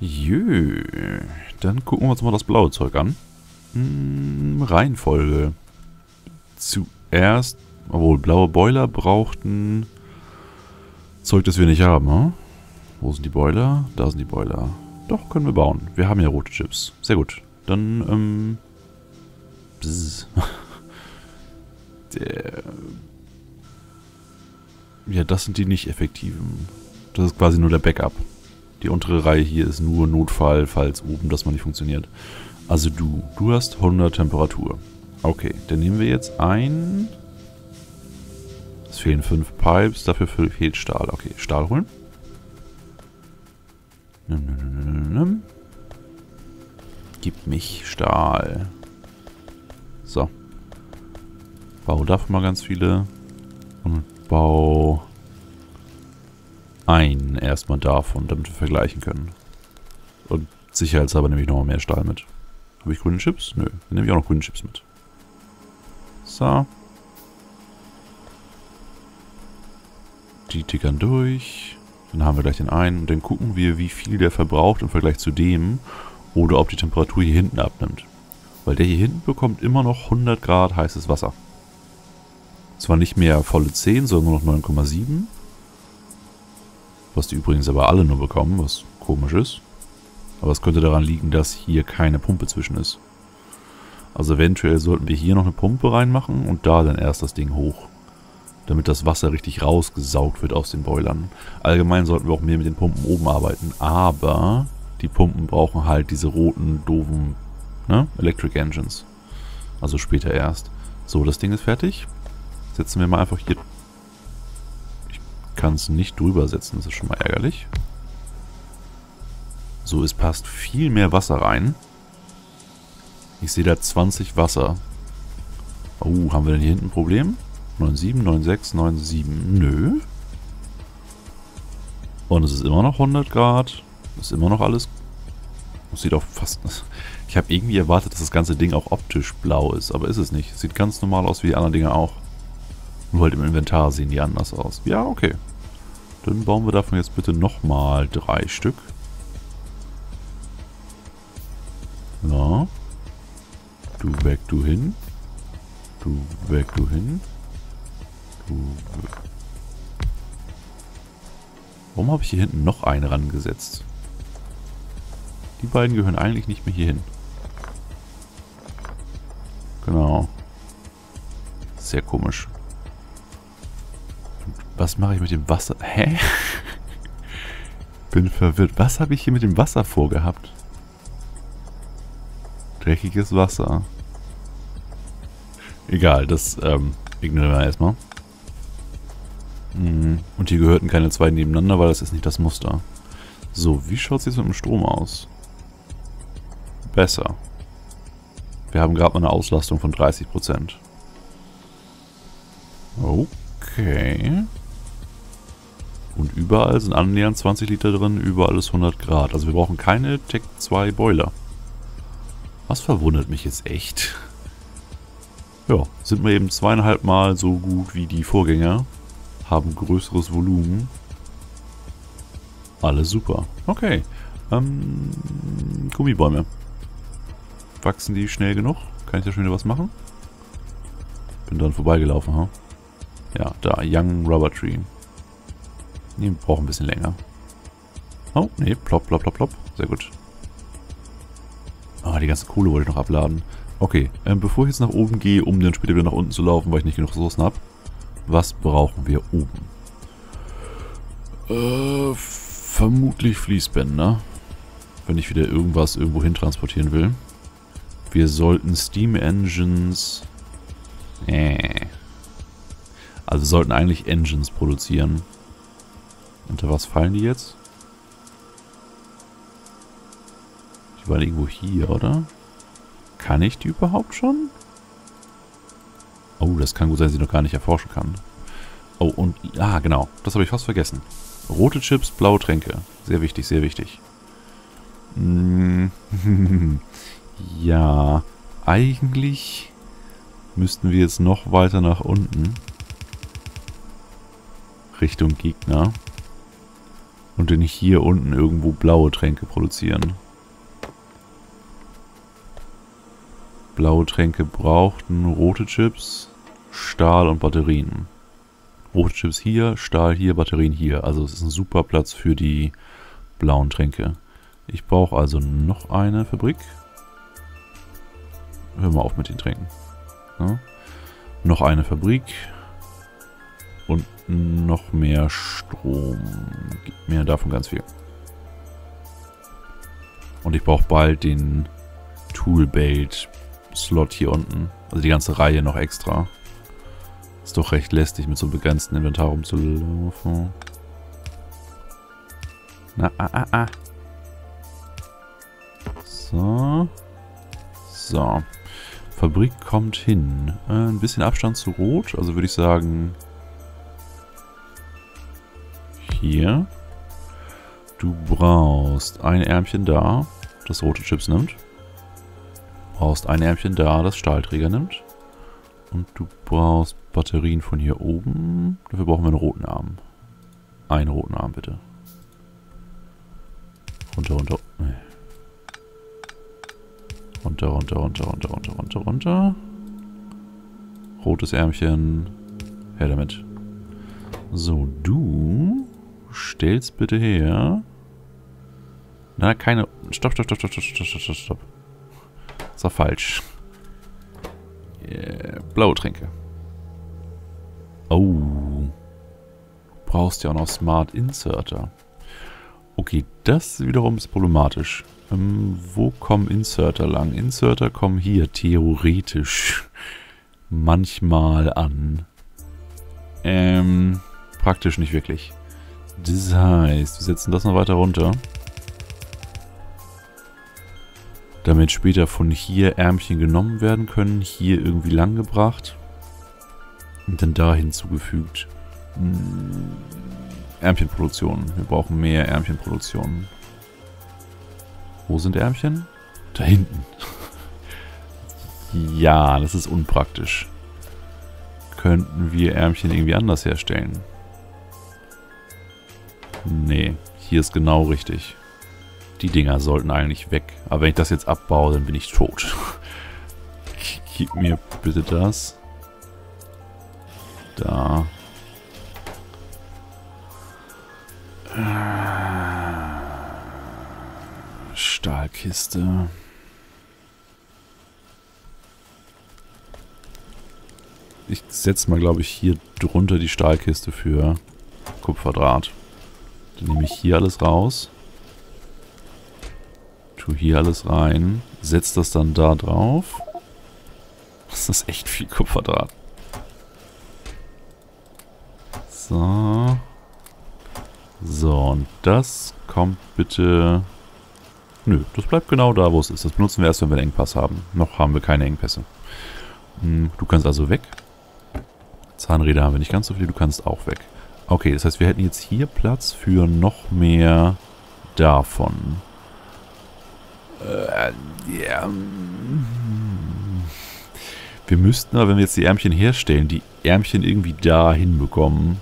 Jö. Dann gucken wir uns mal das blaue Zeug an. Hm, Reihenfolge. Zuerst, obwohl blaue Boiler brauchten Zeug, das wir nicht haben, hm? Wo sind die Boiler? Da sind die Boiler. Doch, können wir bauen. Wir haben ja rote Chips. Sehr gut. Dann, ähm... Bzz. Der... Ja, das sind die nicht effektiven. Das ist quasi nur der Backup. Die untere Reihe hier ist nur Notfall, falls oben das mal nicht funktioniert. Also du, du hast 100 Temperatur. Okay, dann nehmen wir jetzt ein... Es fehlen 5 Pipes, dafür fehlt Stahl. Okay, Stahl holen. Nimm, nimm, nimm, nimm. Gib mich Stahl. So. Bau dafür mal ganz viele. Und bau ein erstmal davon, damit wir vergleichen können. Und sicherheitshalber nehme ich nochmal mehr Stahl mit. Habe ich grüne Chips? Nö, dann nehme ich auch noch grüne Chips mit. So. Die tickern durch. Dann haben wir gleich den einen und dann gucken wir, wie viel der verbraucht im Vergleich zu dem oder ob die Temperatur hier hinten abnimmt. Weil der hier hinten bekommt immer noch 100 Grad heißes Wasser. Zwar nicht mehr volle 10, sondern nur noch 9,7. Was die übrigens aber alle nur bekommen, was komisch ist. Aber es könnte daran liegen, dass hier keine Pumpe zwischen ist. Also eventuell sollten wir hier noch eine Pumpe reinmachen und da dann erst das Ding hoch. Damit das Wasser richtig rausgesaugt wird aus den Boilern. Allgemein sollten wir auch mehr mit den Pumpen oben arbeiten. Aber die Pumpen brauchen halt diese roten, doofen ne? Electric Engines. Also später erst. So, das Ding ist fertig. Setzen wir mal einfach hier kann es nicht drüber setzen, das ist schon mal ärgerlich. So, es passt viel mehr Wasser rein. Ich sehe da 20 Wasser. Oh, haben wir denn hier hinten ein Problem? 9,7, 9,6, 9,7. Nö. Und es ist immer noch 100 Grad. Ist immer noch alles... Das sieht auch fast... Ich habe irgendwie erwartet, dass das ganze Ding auch optisch blau ist. Aber ist es nicht. Sieht ganz normal aus wie die anderen Dinge auch. Nur halt im Inventar sehen die anders aus. Ja, okay. Dann bauen wir davon jetzt bitte nochmal drei Stück. Ja. Du weg, du hin. Du weg, du hin. Du weg. Warum habe ich hier hinten noch einen rangesetzt? Die beiden gehören eigentlich nicht mehr hier hin. Genau. Sehr komisch. Was mache ich mit dem Wasser? Hä? Bin verwirrt. Was habe ich hier mit dem Wasser vorgehabt? Dreckiges Wasser. Egal, das ähm, ignorieren wir erstmal. Mhm. Und hier gehörten keine zwei nebeneinander, weil das ist nicht das Muster. So, wie schaut es jetzt mit dem Strom aus? Besser. Wir haben gerade mal eine Auslastung von 30%. Okay. Und überall sind annähernd 20 Liter drin, überall ist 100 Grad. Also wir brauchen keine Tech 2 Boiler. Was verwundert mich jetzt echt. Ja, sind wir eben zweieinhalb Mal so gut wie die Vorgänger. Haben größeres Volumen. Alles super. Okay. Ähm, Gummibäume. Wachsen die schnell genug? Kann ich da schon wieder was machen? Bin dann vorbeigelaufen, ha? Ja, da, Young Rubber Tree. Nee, braucht ein bisschen länger. Oh, nee, plopp, plopp, plopp, plopp. Sehr gut. Ah, die ganze Kohle wollte ich noch abladen. Okay, ähm, bevor ich jetzt nach oben gehe, um dann später wieder nach unten zu laufen, weil ich nicht genug Ressourcen habe. Was brauchen wir oben? Äh, vermutlich Fließbänder. Wenn ich wieder irgendwas irgendwo hin transportieren will. Wir sollten Steam Engines... Äh. Also sollten eigentlich Engines produzieren. Unter was fallen die jetzt? Die waren irgendwo hier, oder? Kann ich die überhaupt schon? Oh, das kann gut sein, dass ich noch gar nicht erforschen kann. Oh, und... Ah, genau. Das habe ich fast vergessen. Rote Chips, blaue Tränke. Sehr wichtig, sehr wichtig. ja, eigentlich müssten wir jetzt noch weiter nach unten. Richtung Gegner. Und nicht hier unten irgendwo blaue Tränke produzieren. Blaue Tränke brauchten rote Chips, Stahl und Batterien. Rote Chips hier, Stahl hier, Batterien hier. Also es ist ein super Platz für die blauen Tränke. Ich brauche also noch eine Fabrik. Hör mal auf mit den Tränken. Ja. Noch eine Fabrik. Und noch mehr Strom. Gib mir davon ganz viel. Und ich brauche bald den Toolbait-Slot hier unten. Also die ganze Reihe noch extra. Ist doch recht lästig, mit so einem begrenzten Inventar rumzulaufen. Na, ah, ah, ah. So. So. Fabrik kommt hin. Äh, ein bisschen Abstand zu Rot. Also würde ich sagen... Hier. Du brauchst ein Ärmchen da, das rote Chips nimmt. Du brauchst ein Ärmchen da, das Stahlträger nimmt. Und du brauchst Batterien von hier oben. Dafür brauchen wir einen roten Arm. Einen roten Arm, bitte. Runter, runter. Runter, runter, runter, runter, runter, runter, runter. Rotes Ärmchen. Her damit. So, du stellst bitte her. Na, keine... Stopp, stopp, stopp, stopp, stopp, stopp, stopp, stopp. Das war falsch. Yeah. Blaue Tränke. Oh. Du brauchst ja auch noch Smart Inserter. Okay, das wiederum ist problematisch. Ähm, wo kommen Inserter lang? Inserter kommen hier theoretisch manchmal an. Ähm, praktisch nicht wirklich. Das heißt, wir setzen das noch weiter runter. Damit später von hier Ärmchen genommen werden können, hier irgendwie lang gebracht und dann da hinzugefügt. Hm, Ärmchenproduktion. Wir brauchen mehr Ärmchenproduktion. Wo sind Ärmchen? Da hinten. ja, das ist unpraktisch. Könnten wir Ärmchen irgendwie anders herstellen? Nee, hier ist genau richtig. Die Dinger sollten eigentlich weg. Aber wenn ich das jetzt abbaue, dann bin ich tot. Gib mir bitte das. Da. Stahlkiste. Ich setze mal, glaube ich, hier drunter die Stahlkiste für Kupferdraht. Dann nehme ich hier alles raus. Tu hier alles rein. Setz das dann da drauf. Das ist echt viel Kupferdraht. So. So, und das kommt bitte... Nö, das bleibt genau da, wo es ist. Das benutzen wir erst, wenn wir einen Engpass haben. Noch haben wir keine Engpässe. Hm, du kannst also weg. Zahnräder haben wir nicht ganz so viele, du kannst auch weg. Okay, das heißt, wir hätten jetzt hier Platz für noch mehr davon. Äh, ja. Wir müssten aber, wenn wir jetzt die Ärmchen herstellen, die Ärmchen irgendwie da hinbekommen.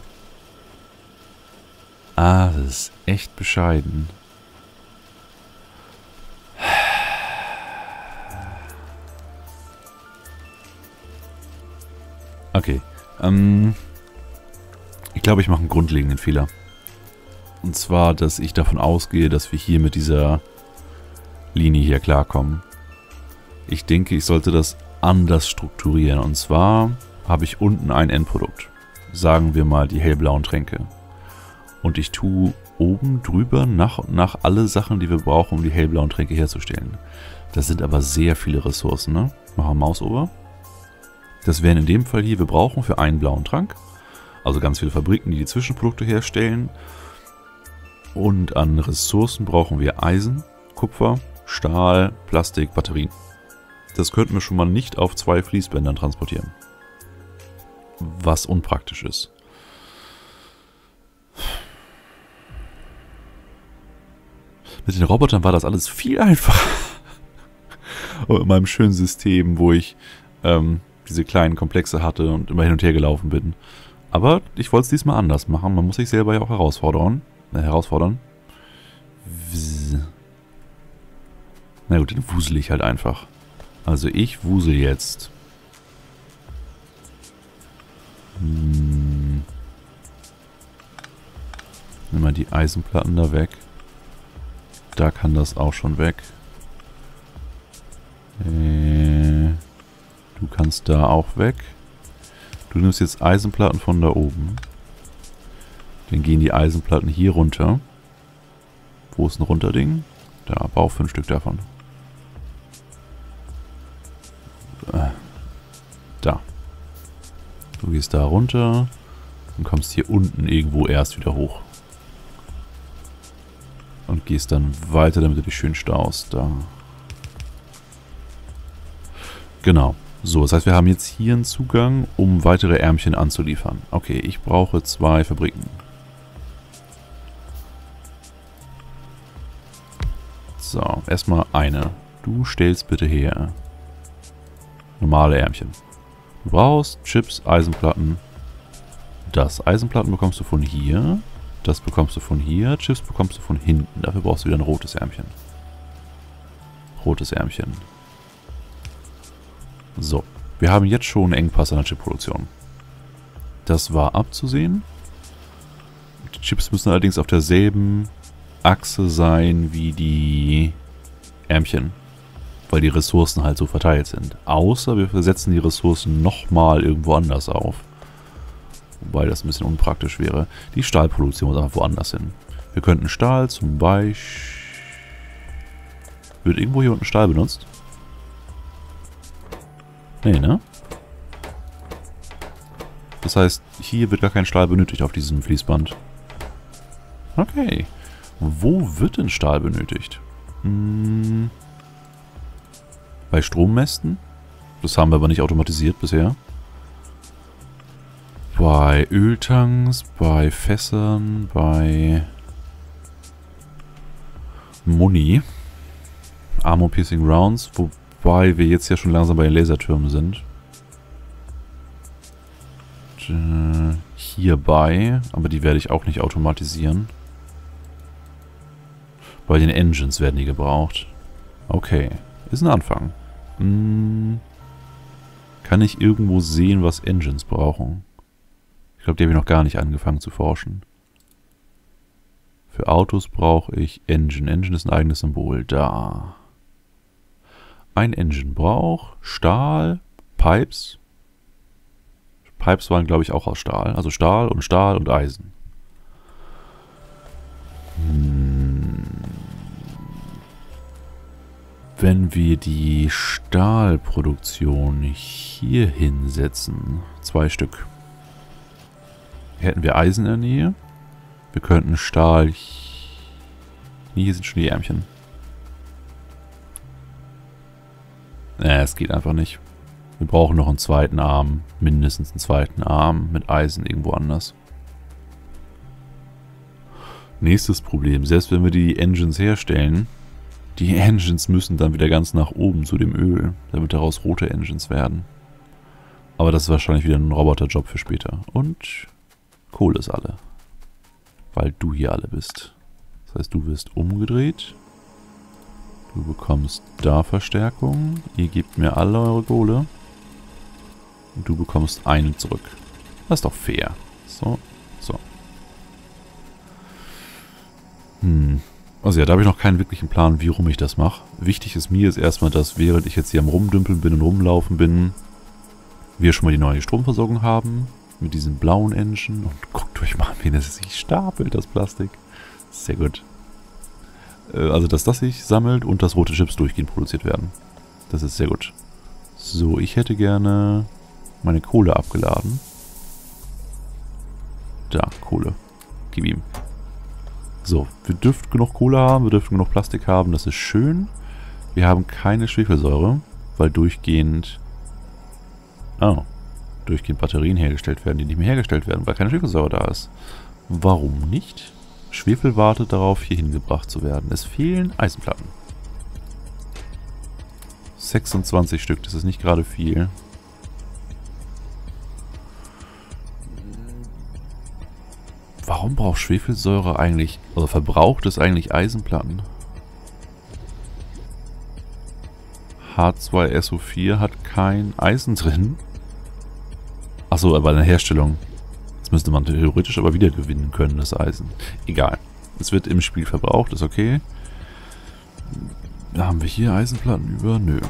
Ah, das ist echt bescheiden. Okay. Ähm, ich glaube, ich mache einen grundlegenden Fehler. Und zwar, dass ich davon ausgehe, dass wir hier mit dieser Linie hier klarkommen. Ich denke, ich sollte das anders strukturieren. Und zwar habe ich unten ein Endprodukt. Sagen wir mal die hellblauen Tränke. Und ich tue oben drüber nach und nach alle Sachen, die wir brauchen, um die hellblauen Tränke herzustellen. Das sind aber sehr viele Ressourcen, ne? Machen wir Maus over. Das wären in dem Fall hier, wir brauchen für einen blauen Trank, also ganz viele Fabriken, die die Zwischenprodukte herstellen. Und an Ressourcen brauchen wir Eisen, Kupfer, Stahl, Plastik, Batterien. Das könnten wir schon mal nicht auf zwei Fließbändern transportieren. Was unpraktisch ist. Mit den Robotern war das alles viel einfacher. Und in meinem schönen System, wo ich ähm, diese kleinen Komplexe hatte und immer hin und her gelaufen bin. Aber ich wollte es diesmal anders machen. Man muss sich selber ja auch herausfordern. Äh, herausfordern. Na gut, dann wusel ich halt einfach. Also ich wusel jetzt. Hm. Nimm mal die Eisenplatten da weg. Da kann das auch schon weg. Äh, du kannst da auch weg. Du nimmst jetzt Eisenplatten von da oben. Dann gehen die Eisenplatten hier runter. Wo ist ein Runterding? Da, bau fünf Stück davon. Äh, da. Du gehst da runter und kommst hier unten irgendwo erst wieder hoch. Und gehst dann weiter, damit du dich schön staust. Da. Genau. So, das heißt, wir haben jetzt hier einen Zugang, um weitere Ärmchen anzuliefern. Okay, ich brauche zwei Fabriken. So, erstmal eine. Du stellst bitte her. Normale Ärmchen. Du brauchst Chips, Eisenplatten. Das Eisenplatten bekommst du von hier. Das bekommst du von hier. Chips bekommst du von hinten. Dafür brauchst du wieder ein rotes Ärmchen. Rotes Ärmchen. So. Wir haben jetzt schon einen Engpass an der Chipproduktion. Das war abzusehen. Die Chips müssen allerdings auf derselben Achse sein wie die Ärmchen. Weil die Ressourcen halt so verteilt sind. Außer wir versetzen die Ressourcen nochmal irgendwo anders auf. Wobei das ein bisschen unpraktisch wäre. Die Stahlproduktion muss einfach woanders hin. Wir könnten Stahl zum Beispiel... Wird irgendwo hier unten Stahl benutzt? Nee, ne? Das heißt, hier wird gar kein Stahl benötigt auf diesem Fließband. Okay. Wo wird denn Stahl benötigt? Hm. Bei Strommästen? Das haben wir aber nicht automatisiert bisher. Bei Öltanks, bei Fässern, bei Muni. Armor Piercing Rounds, wobei wir jetzt ja schon langsam bei den Lasertürmen sind. Äh, hierbei, aber die werde ich auch nicht automatisieren. Bei den Engines werden die gebraucht. Okay, ist ein Anfang. Hm. Kann ich irgendwo sehen, was Engines brauchen? Ich glaube, die habe ich noch gar nicht angefangen zu forschen. Für Autos brauche ich Engine. Engine ist ein eigenes Symbol. Da. Ein Engine braucht Stahl, Pipes. Pipes waren, glaube ich, auch aus Stahl. Also Stahl und Stahl und Eisen. Hm. Wenn wir die Stahlproduktion hier hinsetzen, zwei Stück, hätten wir Eisen in der Nähe. Wir könnten Stahl... Hier sind schon die Ärmchen. Äh, es geht einfach nicht. Wir brauchen noch einen zweiten Arm. Mindestens einen zweiten Arm mit Eisen irgendwo anders. Nächstes Problem. Selbst wenn wir die Engines herstellen, die Engines müssen dann wieder ganz nach oben zu dem Öl, damit daraus rote Engines werden. Aber das ist wahrscheinlich wieder ein Roboterjob für später. Und Kohle ist alle. Weil du hier alle bist. Das heißt, du wirst umgedreht. Du bekommst da Verstärkung. Ihr gebt mir alle eure Kohle. Und du bekommst eine zurück. Das ist doch fair. So, so. Hm. Also ja, da habe ich noch keinen wirklichen Plan, wie rum ich das mache. Wichtig ist mir jetzt erstmal, dass während ich jetzt hier am Rumdümpeln bin und rumlaufen bin, wir schon mal die neue Stromversorgung haben. Mit diesem blauen Engine. Und guckt euch mal an, wie das sich stapelt, das Plastik. Sehr gut. Äh, also, dass das sich sammelt und dass rote Chips durchgehend produziert werden. Das ist sehr gut. So, ich hätte gerne meine Kohle abgeladen. Da, Kohle. Gib ihm. So, wir dürften genug Kohle haben, wir dürften genug Plastik haben, das ist schön. Wir haben keine Schwefelsäure, weil durchgehend... Oh, durchgehend Batterien hergestellt werden, die nicht mehr hergestellt werden, weil keine Schwefelsäure da ist. Warum nicht? Schwefel wartet darauf, hier hingebracht zu werden. Es fehlen Eisenplatten. 26 Stück, das ist nicht gerade viel. Warum braucht Schwefelsäure eigentlich, also verbraucht es eigentlich Eisenplatten? H2SO4 hat kein Eisen drin. Achso, aber in der Herstellung. Das müsste man theoretisch aber wieder gewinnen können, das Eisen. Egal. Es wird im Spiel verbraucht, ist okay. Haben wir hier Eisenplatten über? Nö.